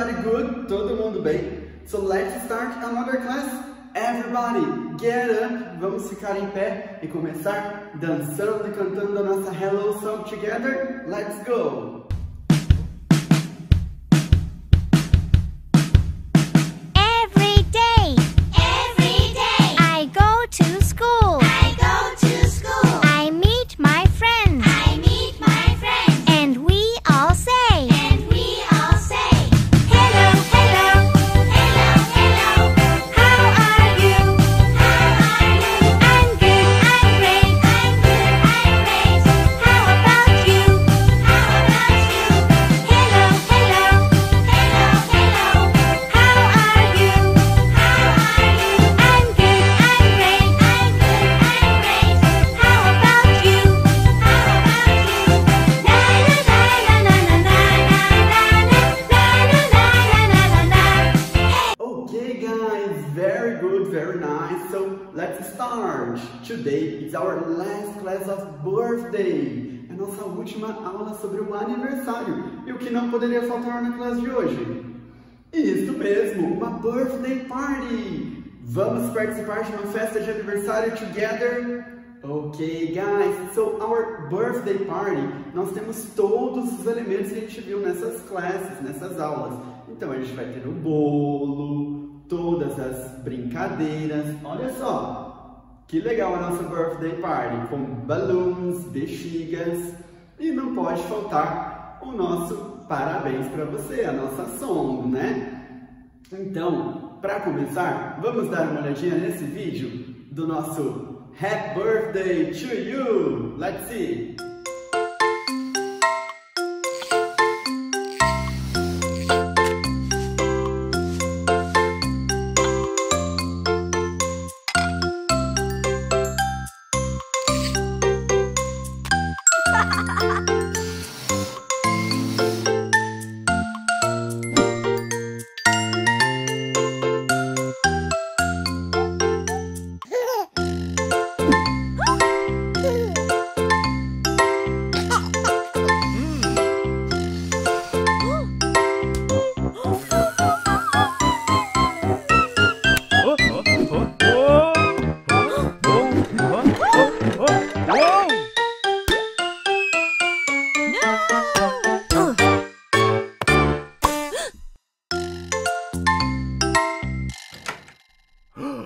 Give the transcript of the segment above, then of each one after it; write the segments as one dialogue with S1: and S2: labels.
S1: Everybody good? Todo mundo bem? So let's start another class. Everybody, get up. Vamos ficar em pé e começar dançando e cantando a nossa Hello Song together. Let's go! Today is our last class of birthday. É a nossa última aula sobre o aniversário. E o que não poderia faltar na classe de hoje? Isso mesmo, uma birthday party. Vamos participar de uma festa de aniversário together? Ok, guys, so our birthday party, nós temos todos os elementos que a gente viu nessas classes, nessas aulas. Então a gente vai ter o bolo, todas as brincadeiras. Olha só, que legal a nossa birthday party, com balões, bexigas e não pode faltar o nosso parabéns para você, a nossa song, né? Então, para começar, vamos dar uma olhadinha nesse vídeo do nosso Happy Birthday to You! Let's see!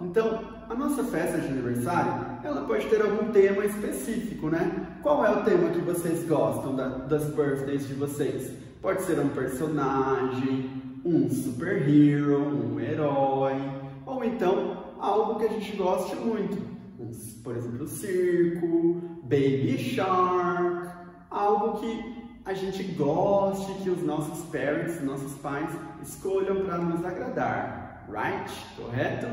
S1: Então, a nossa festa de aniversário, ela pode ter algum tema específico, né? Qual é o tema que vocês gostam da, das birthdays de vocês? Pode ser um personagem, um superhero, um herói, ou então algo que a gente goste muito. Por exemplo, circo, baby shark, algo que a gente goste, que os nossos parents, nossos pais escolham para nos agradar, right? Correto?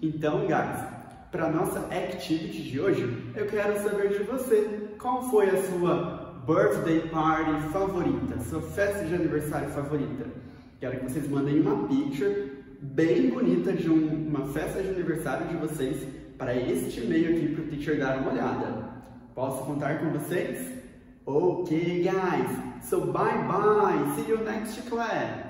S1: Então, guys, para nossa activity de hoje, eu quero saber de você, qual foi a sua birthday party favorita, sua festa de aniversário favorita? Quero que vocês mandem uma picture bem bonita de um, uma festa de aniversário de vocês para este e-mail aqui para o teacher dar uma olhada. Posso contar com vocês? Ok, guys. So bye bye. See you next class.